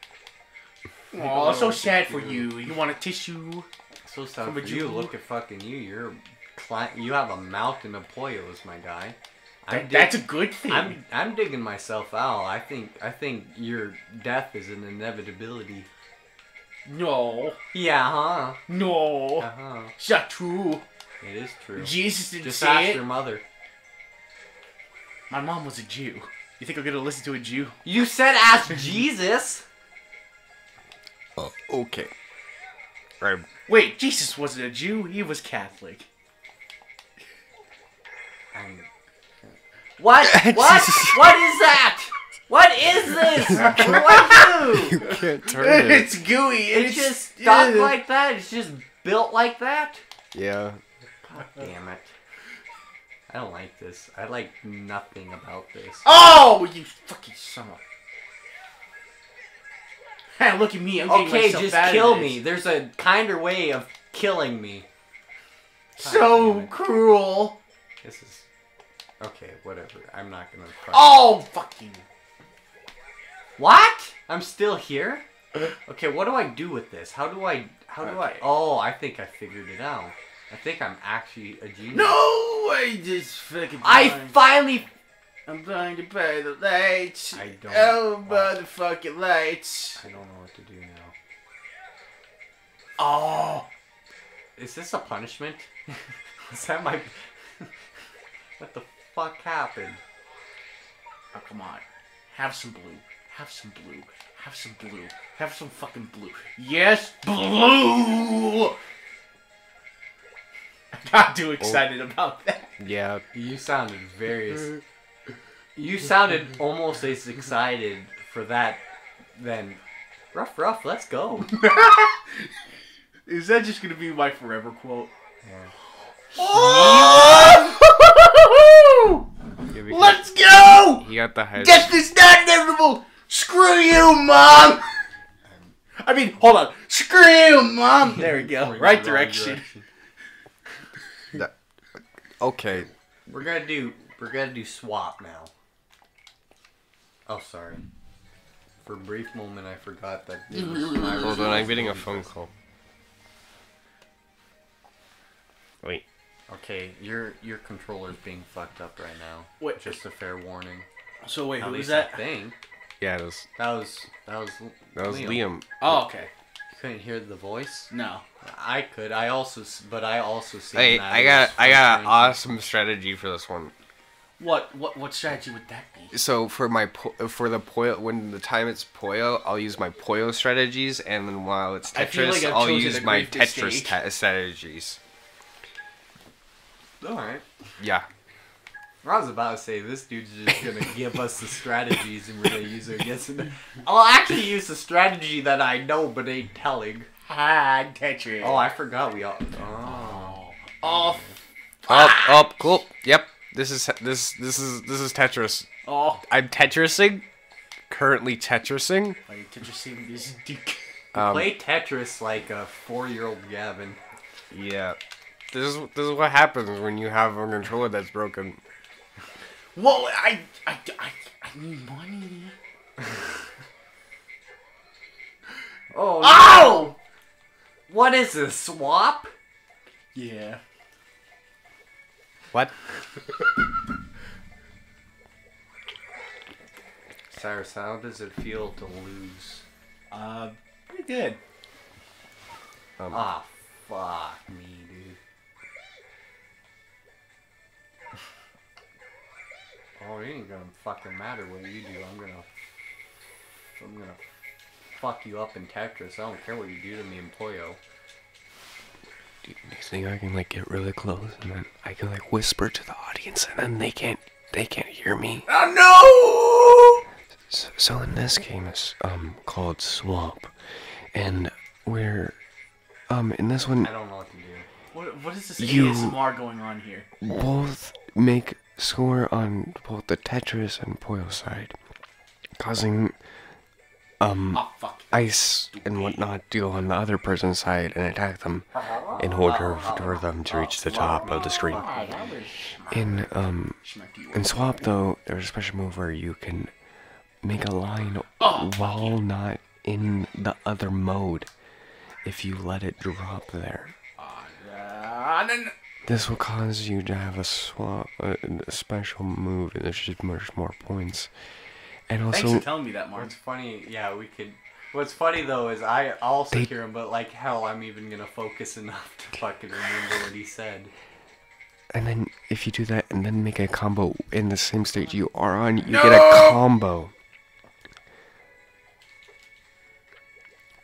F: Oh, so sad for you. You want a tissue?
A: So sad
F: From
A: for you. Look at fucking you. You're, cli- you have a mountain of Puyos, my guy. I'm
F: That, that's a good thing.
A: I'm I'm digging myself out. I think I think your death is an inevitability.
F: No,
A: Yeah, huh?
F: no,
A: Uh huh.
F: it's not true.
A: It is true.
F: Jesus didn't
A: Just
F: say
A: ask
F: it.
A: your mother.
F: My mom was a Jew. You think I'm gonna listen to a Jew?
A: You said ask Jesus.
B: Oh, okay. Right.
F: Wait, Jesus wasn't a Jew. He was Catholic.
A: I'm- (laughs) What? (laughs) What? what is that? What is this? (laughs) What do
B: You can't turn it.
F: it's gooey.
A: It's
F: It's
A: just stuck
F: yeah.
A: like that. It's just built like that.
B: Yeah.
A: God damn it. I don't like this. I like nothing about this.
F: Oh, you fucking son of. Hey, look at me. I'm getting
A: Okay, just
F: out of
A: kill
F: this.
A: me. There's a kinder way of killing me. God
F: So cruel.
A: This is okay. Whatever. I'm not gonna. fuck-
F: Oh, fucking.
A: What? I'm still here. Okay, what do I do with this? How do I? How do I? Oh, I think I figured it out. I think I'm actually a genius.
F: No, I just fucking.
A: I finally.
F: I'm trying to pay the lights.
A: I don't-
F: Oh, motherfucking lights.
A: I don't know what to do now.
F: Oh.
A: Is this a punishment? (laughs) Is that my? (laughs) what the fuck happened?
F: Oh, come on. Have some blue. Have some blue. Have some blue. Have some fucking blue. Yes, blue! I got too oh. excited about that.
B: Yeah.
A: You sounded very. You sounded almost as excited for that than. Rough, rough. Let's go. (laughs)
F: Is that just gonna be my forever quote?
B: Yeah, oh! because
F: Let's go!
B: He got the head.
F: Get this not inevitable! Screw you, mom! I mean, hold on. Screw you, mom! (laughs) There we go.
A: We're
F: Right
A: the wrong
F: direction.
B: That- okay.
A: We're gonna do. We're gonna do swap now. Oh, sorry. For a brief moment, I forgot that. it was (laughs) my
B: Hold on, I'm getting a phone call. Wait.
A: Okay, your your controller's being fucked up right now.
F: Wait.
A: Just a fair warning.
F: So wait,
A: At
F: who that?
A: I think
B: Yeah, it was,
A: that was that was
B: that was Liam.
F: Oh, okay.
A: You couldn't hear the voice.
F: No.
A: I could. I also, but I also see.
B: Hey, I got I got an awesome strategy for this one.
F: What what what strategy would that be?
B: So for my po- for the Puyo when the time it's Puyo, I'll use my Puyo strategies, and then while it's Tetris,
F: like I've
B: I'll use my Tetris
F: mistake.
B: strategies.
A: All right.
B: Yeah.
A: I was about to say this dude's just gonna give us the strategies and we're gonna use it against him. (laughs) I'll actually use the strategy that I know but ain't telling.
F: Ah, Tetris.
A: Oh, I forgot we all. Oh.
F: Oh,
B: Up, up, cool. Yep. This is this this is this is Tetris.
F: oh.
B: I'm Tetrising. Currently Tetrising.
F: Are you Tetrising this (laughs) dick?
B: Um,
A: Play Tetris like a four-year-old Gavin.
B: Yeah. This is this is what happens when you have a controller that's broken.
F: Whoa, I, I, I, I need money. (laughs)
A: Oh.
F: Oh!
A: What is this swap?
F: Yeah.
B: What? (laughs)
A: Cyrus, how does it feel to lose?
F: Uh, pretty good.
B: Um,
A: Ah, fuck me, Oh, it ain't gonna fucking matter what you do. I'm gonna, I'm gonna fuck you up in Tetris. I don't care what you do to me in Puyo.
B: Do you think I can like get really close and then I can like whisper to the audience and then they can't they can't hear me?
F: Oh
B: So, so in this game it's um called Swap, and we're um in this one
A: I don't know what to do.
F: What, what is this
B: You-
F: ASMR going on here?
B: both make score on both the Tetris and Puyo side, causing um
F: Oh,
B: ice and whatnot deal on the other person's side and attack them in order for them to reach the top of the screen. In um in Swap though, there's a special move where you can make a line while not in the other mode if you let it drop there.
F: No, no.
B: This will cause you to have a swap, a, a special move, and there's just much more points. And
F: Thanks
B: also,
F: for telling me that, Mark.
A: What's funny, yeah, we could. What's funny though is I also
B: They-
A: hear him, but like hell, I'm even gonna focus enough to fucking remember what he said.
B: and then if you do that and then make a combo in the same stage you are on, you get a combo.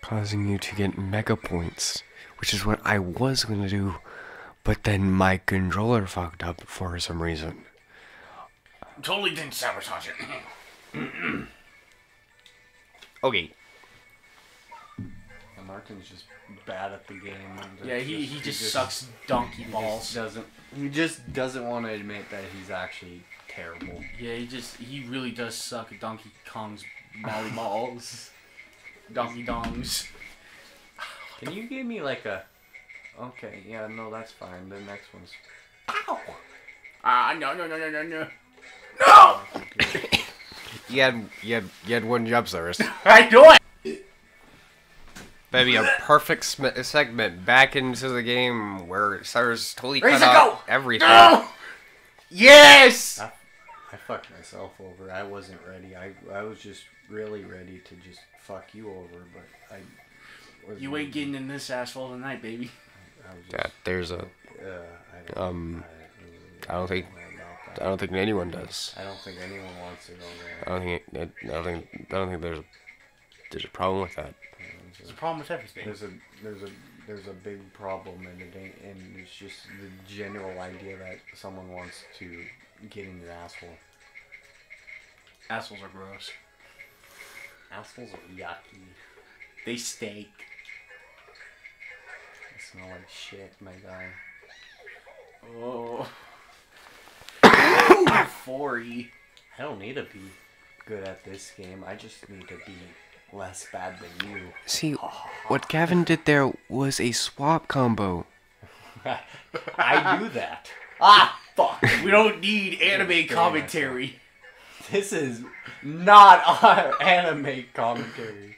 B: Causing you to get mega points, which is what I was gonna do, but then my controller fucked up for some reason.
F: Totally didn't sabotage it. (clears throat)
B: Okay.
A: And Martin's just bad at the game.
F: yeah, he, he just sucks donkey
A: He just
F: balls.
A: doesn't. He just doesn't want to admit that he's actually terrible.
F: Yeah, he just he really does suck at Donkey Kong's molly balls. (laughs) Donkey dongs.
A: Can you give me like a? Okay, yeah, no, that's fine. The next one's. Ow!
F: Ah, no, no, no, no, no, no. No! (coughs)
B: You had you had you had one job, Cyrus. (laughs)
F: I do it.
B: That'd be a perfect sm- segment back into the game where Cyrus totally
F: Raise
B: cut
F: it,
B: out
F: go!
B: everything.
F: No. Yes.
A: I, I fucked myself over. I wasn't ready. I I was just really ready to just fuck you over, but I. Was
F: You ain't getting in this asshole tonight, baby.
A: I was just,
B: Yeah, there's a.
A: uh, don't,
B: Um,
A: I,
B: I don't think I don't think anyone does.
A: I don't think anyone wants to go
B: I
A: there.
B: don't think it, I don't think I don't think there's a there's a problem with that.
F: There's a problem with everything.
A: There's a there's a there's a big problem and it ain't and it's just the general idea that someone wants to get in your asshole.
F: Assholes are gross.
A: Assholes are yucky.
F: They stink.
A: They smell like shit, my guy.
F: Oh. (coughs) Forty.
A: I don't need to be good at this game. I just need to be less bad than you.
B: See, what Gavin did there was a swap combo. (laughs)
A: I do that. Ah, fuck.
F: We don't need (laughs) anime commentary.
A: This is not our (laughs) anime commentary.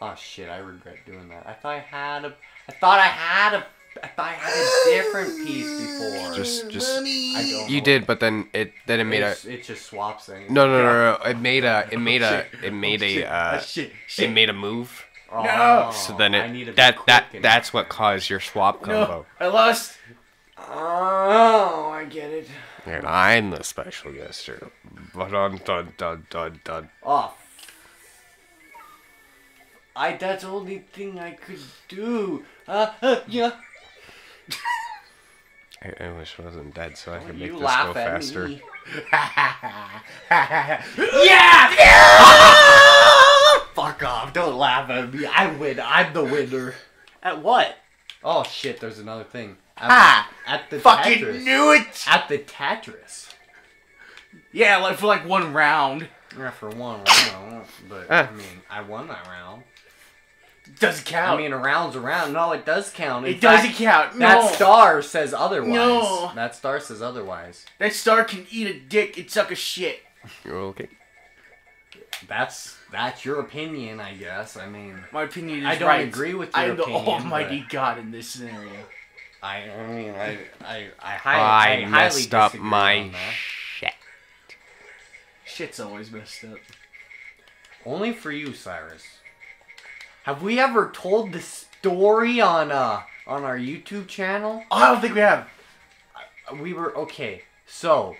A: Oh shit, I regret doing that. I thought I had a I thought I had a I thought I had a different piece before.
B: Just just
A: I don't
B: you
A: know.
B: did, but then it then it made a
A: it just swaps things.
B: no no no no. It made a it made a (laughs) it made
F: shit,
B: a uh,
F: ah, shit,
B: it made a move.
A: Oh,
B: So then
A: I need to
B: it
A: be
B: that
A: quick
B: that
A: and-
B: that's what caused your swap
F: No,
B: combo.
F: I lost.
A: Oh, I get it.
B: And I'm the special guest here. But dun dun dun dun dun.
A: Oh. I that's the only thing I could do. Uh, uh yeah. (laughs)
B: I, I wish I wasn't dead so I could make
A: you
B: this
A: laugh
B: go
A: at
B: faster.
A: me. (laughs)
F: yeah! (laughs)
A: Fuck off! Don't laugh at me. I win. I'm the winner.
F: At what?
A: Oh shit! There's another thing. At,
F: Ha!
A: at the
F: Fucking
A: Tetris.
F: knew it!
A: At the Tetris.
F: Yeah, like for like one round.
A: Yeah, for one round, but
B: Ah.
A: I mean, I won that round.
F: Doesn't count.
A: I mean, round's a round. No, it does count. In
F: it doesn't
A: fact,
F: count.
A: That star says otherwise.
F: No.
A: That star says otherwise.
F: That star can eat a dick and suck a shit.
B: You're okay.
A: That's that's your opinion, I guess. I mean,
F: My opinion is
A: I don't
F: right.
A: agree with
F: I
A: your
F: am the
A: opinion,
F: almighty god in this scenario.
A: I, I mean, I, I, I, hi-
B: I,
A: I highly
B: messed up my shit.
F: Shit's always messed up.
A: Only for you, Cyrus. Have we ever told the story on uh on our YouTube channel?
F: I don't think we have.
A: We were okay. So,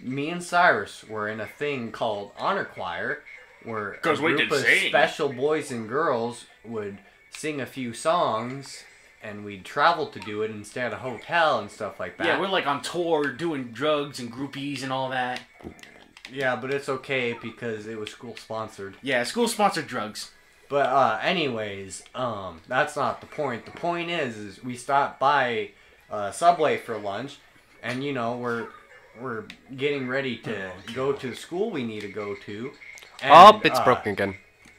A: me and Cyrus were in a thing called honor choir, where a
F: 'Cause we
A: group of
F: sing.
A: special boys and girls would sing a few songs, and we'd travel to do it and stay at a hotel and stuff like that.
F: Yeah, we're like on tour doing drugs and groupies and all that.
A: yeah, but it's okay because it was school sponsored.
F: Yeah, school sponsored drugs.
A: But uh, anyways, um, that's not the point. The point is, is we stopped by uh, Subway for lunch, and you know we're we're getting ready to go to the school we need to go to. And,
B: oh, it's
A: uh,
B: broken again.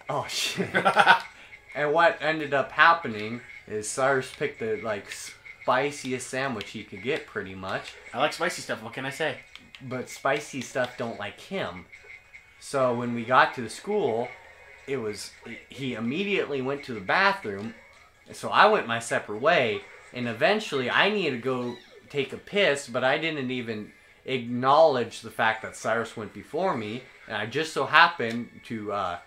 A: Oh shit! (laughs) and what ended up happening is Cyrus picked the like spiciest sandwich he could get, pretty much
F: I like spicy stuff. What can I say?
A: but spicy stuff don't like him. So when we got to the school, it was he immediately went to the bathroom. So I went my separate way, and eventually I needed to go take a piss, but I didn't even acknowledge the fact that Cyrus went before me, and I just so happened to uh,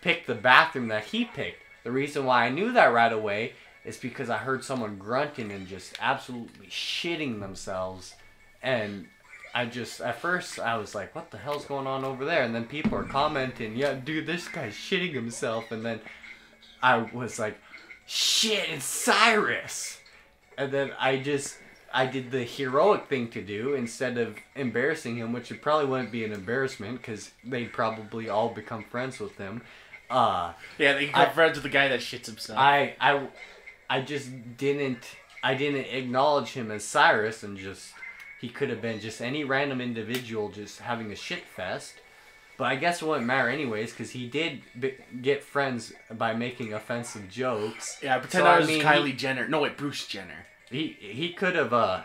A: pick the bathroom that he picked. The reason why I knew that right away is because I heard someone grunting and just absolutely shitting themselves, and I just at first I was like, "What the hell's going on over there?" And then people are commenting, "Yeah, dude, this guy's shitting himself." And then I was like, "Shit, it's Cyrus!" And then I just I did the heroic thing to do instead of embarrassing him, which it probably wouldn't be an embarrassment because they'd probably all become friends with him. Uh,
F: Yeah, they
A: I-
F: friends with the guy that shits himself.
A: I I I just didn't I didn't acknowledge him as Cyrus and just he could have been just any random individual just having a shit fest. But I guess it wouldn't matter anyways because he did b- get friends by making offensive jokes.
F: yeah, pretend
A: So,
F: I
A: I
F: was
A: mean,
F: Kylie
A: he-
F: Jenner. No, wait, Bruce Jenner.
A: He he could have uh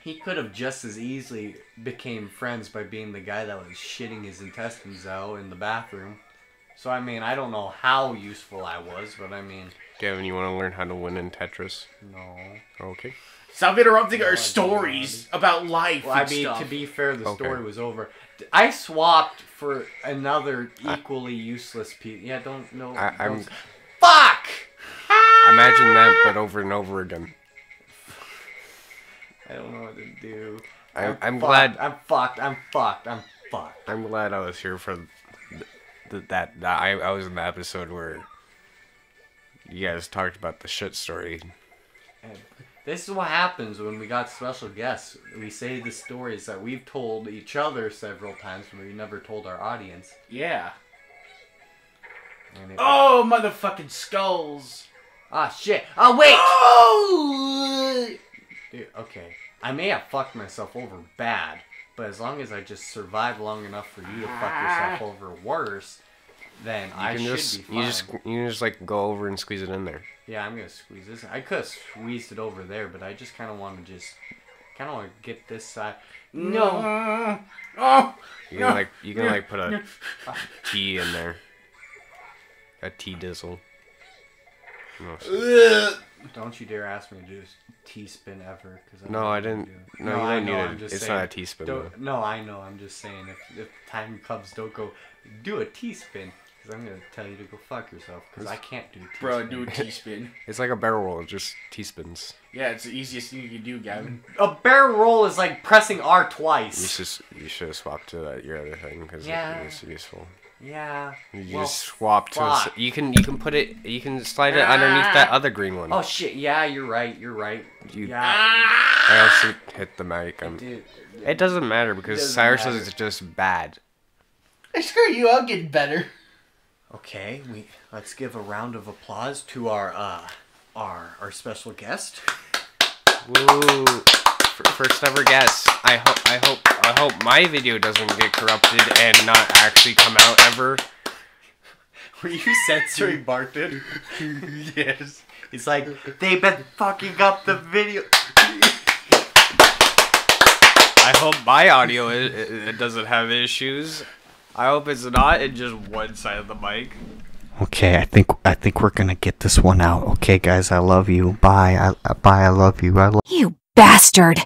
A: he could have just as easily became friends by being the guy that was shitting his intestines out in the bathroom. So I mean, I don't know how useful I was, but I mean,
B: Gavin, you want to learn how to win in Tetris?
A: no.
B: Okay.
F: Stop interrupting our oh
A: God.
F: stories about life
A: Well, I mean,
F: stuff.
A: to be fair, the
B: Okay.
A: story was over. I swapped for another equally useless piece. Yeah, don't know.
B: I- I'm-
A: Fuck.
B: Imagine that, but over and over again.
A: I don't know what to do.
B: I'm, I'm
A: fucked.
B: glad.
A: I'm fucked. I'm fucked. I'm fucked.
B: I'm glad I was here for th- th- that. that I, I was in the episode where you guys talked about the shit story.
A: And this is what happens when we got special guests. We say the stories that we've told each other several times, but we never told our audience.
F: yeah. Oh, motherfucking skulls.
A: Ah, shit. Oh, wait!
F: Oh!
A: Dude, okay. I may have fucked myself over bad, but as long as I just survive long enough for you to fuck yourself over worse, then
B: You
A: I
B: can
A: should
B: just
A: be fine.
B: you just you can just like go over and squeeze it in there.
A: Yeah, I'm gonna squeeze this. I could have squeezed it over there, but I just kind of want to just, kind of want to get this side. No. Mm.
F: Oh!
B: You can like you can like put a T in there. A T dizzle. No.
A: Don't you dare ask me to do a T-spin ever, because I
B: No, I didn't. No, you
A: I know,
B: it.
A: I'm just
B: It's
A: saying,
B: not a teaspoon.
A: No, I know. I'm just saying if if time comes, don't go do a T-spin, because I'm gonna tell you to go fuck yourself, because I can't do a T-spin.
F: Bro, do a T-spin.
B: It's like a barrel roll, just teaspoons.
F: Yeah, it's the easiest thing you can do, Gavin.
A: A barrel roll is like pressing R twice.
B: You
A: twice.
B: should you should have swapped to that, your other thing because
A: Yeah.
B: it is useful.
A: Yeah.
B: You
A: well,
B: just swap to. A, s-
A: fuck.
B: you can you can put it. You can slide it underneath that ah. other green one.
A: Oh shit! Yeah, you're right. You're right.
B: You-
A: yeah.
B: I also hit the mic. I'm,
A: Dude,
B: it doesn't matter because
A: doesn't
B: Cyrus
A: matter.
B: says it's just bad.
F: I screw you, I'll get better.
A: Okay, we let's give a round of applause to our uh our our special guest.
B: Woo! First ever guest. I hope. I hope. I hope my video doesn't get corrupted and not actually come out ever.
A: Were you censoring (laughs) Barton? (laughs) yes. He's like, they've been fucking up the video.
B: I hope my audio it, it, doesn't have issues. I hope it's not in just one side of the mic.
G: Okay, I think I think we're gonna get this one out. Okay, guys, I love you. Bye. I, bye. I love you. I love.
C: You bastard!